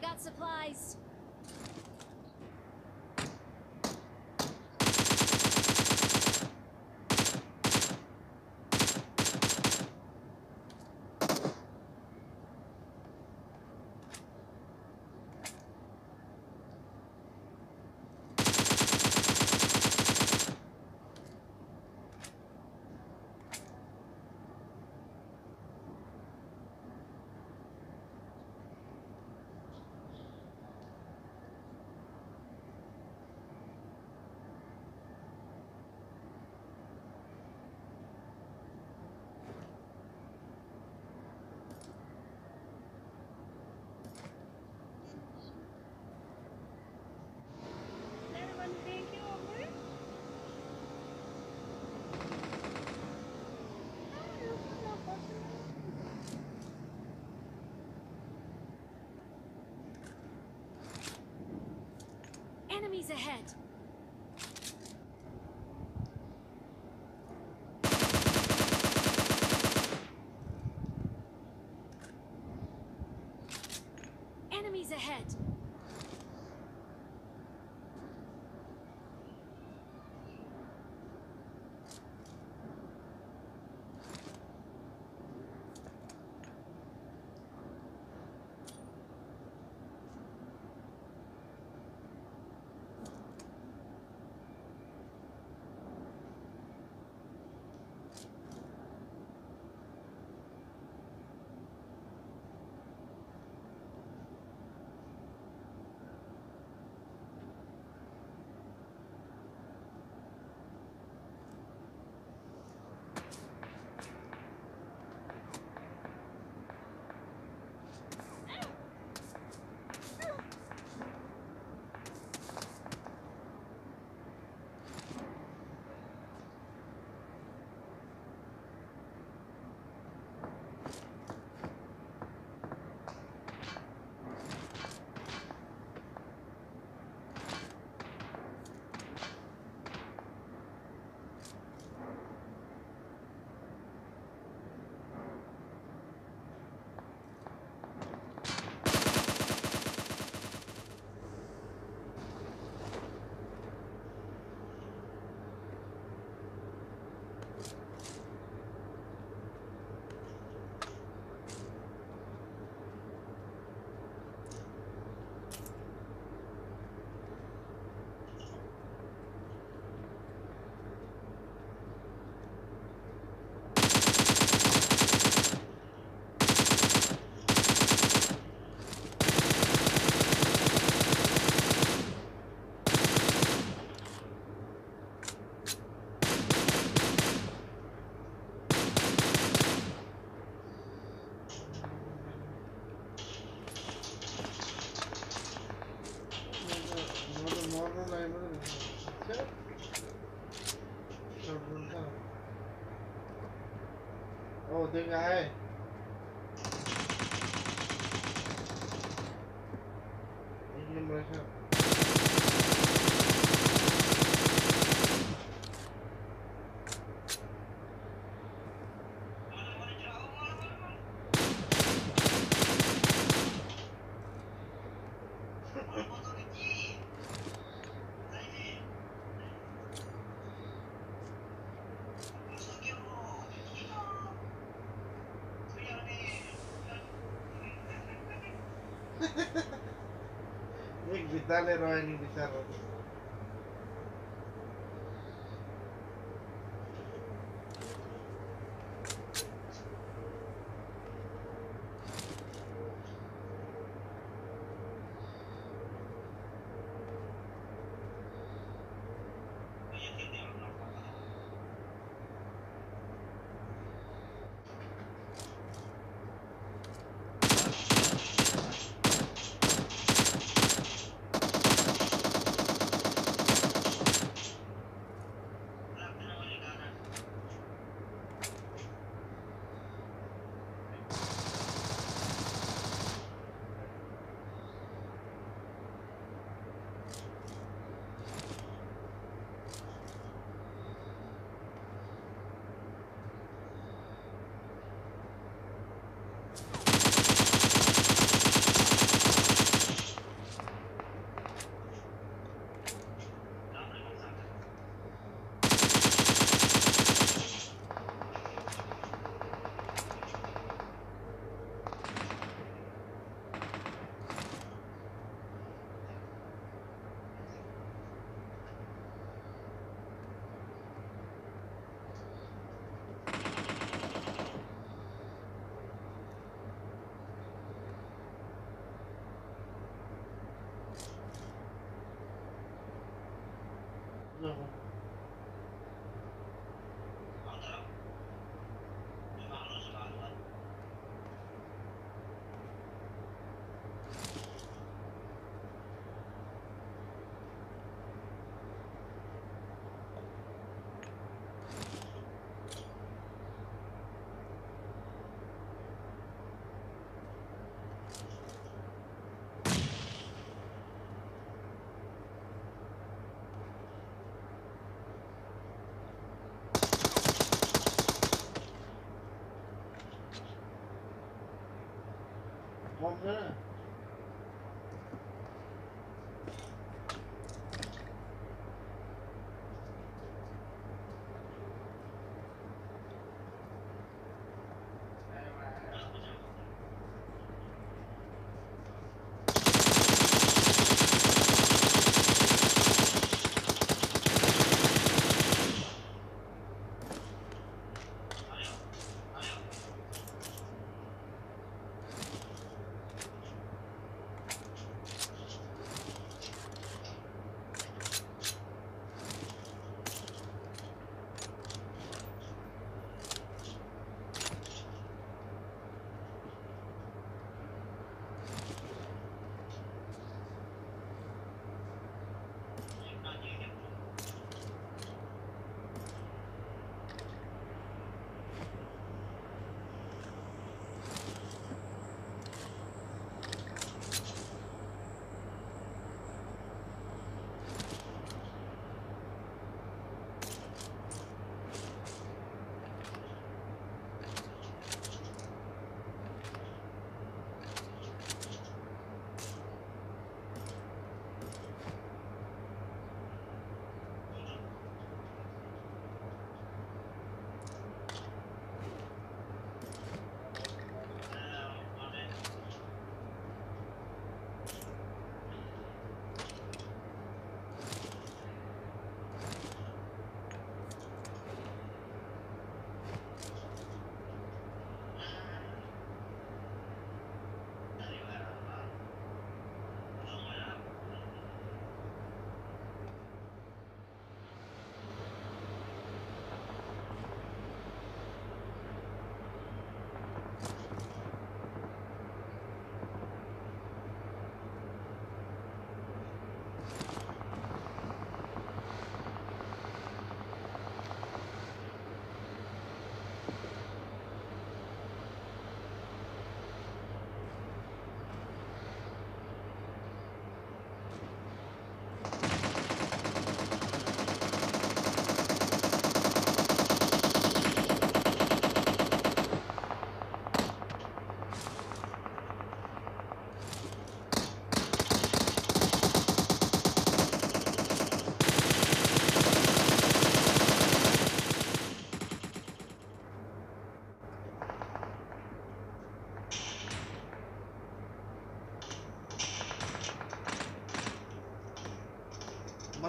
I got supplies. Enemies ahead. thứ ai Dale, Roberto Pizarro.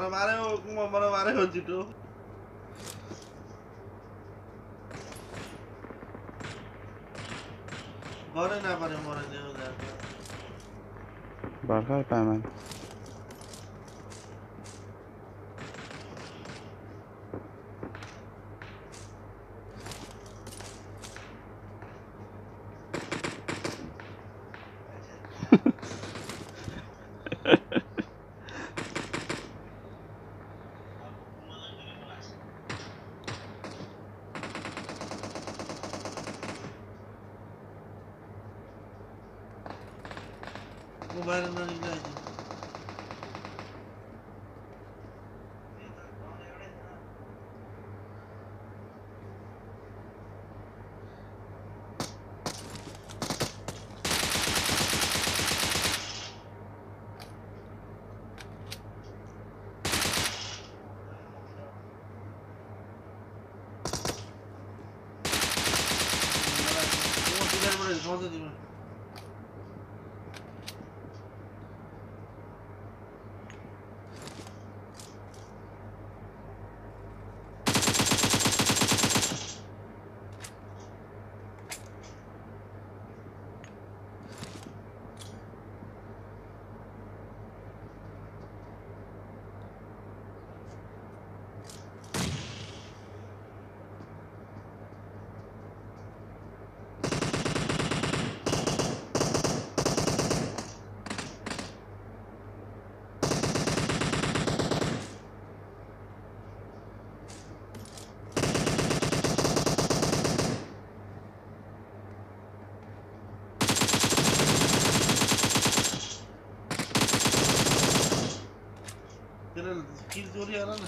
મને મારે મને મારે જીતો ઘરે ના પારે મરે જેવું લાગે Bakar hemen. വരുന്നത് Kırıldı. Kildi oraya alalım.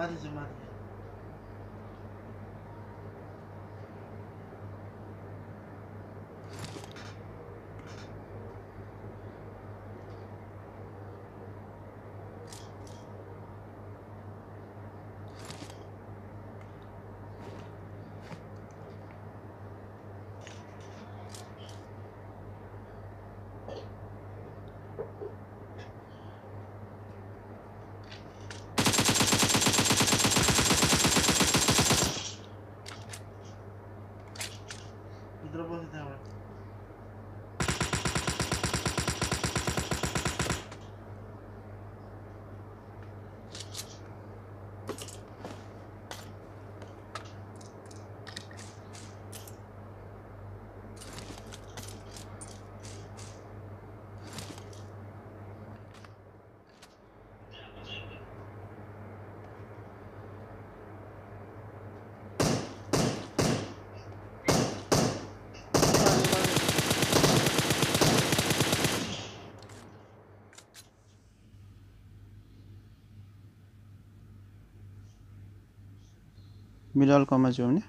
Hadi canım hadi. मिलाल कमा जोड़ने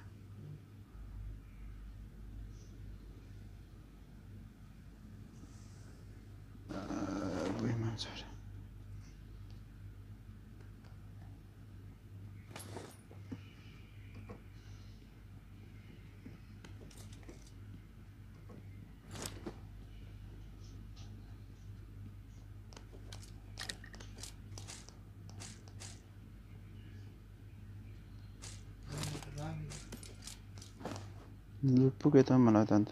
Notebook ήταν μόνο ήταν.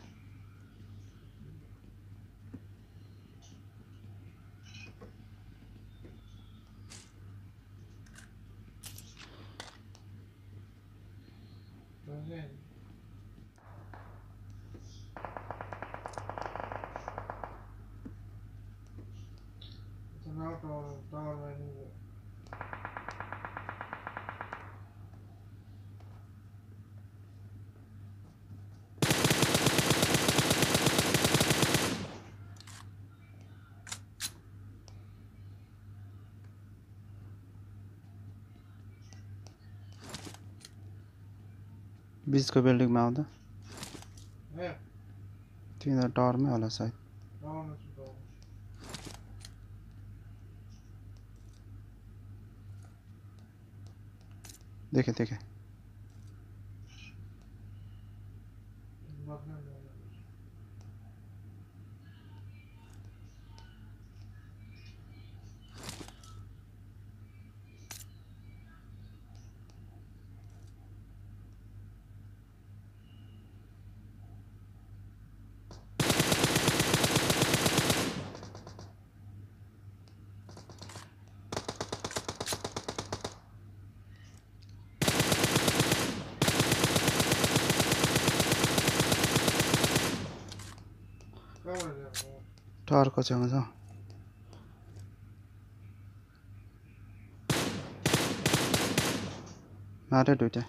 Okay. बिचको बिल्डिङमा आउँदा तिनीहरू टरमै होला सायद देखेँ देखेँ। अर्को छेउमा छ मारे दुइटा